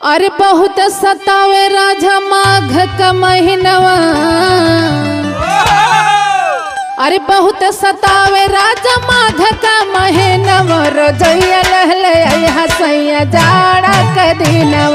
अरे बहुत सतावे राजा माघ का महीनवा। अरे बहुत सतावे राजा माघ का महीनवा। रजैया लहलैया सैया जाड़ा।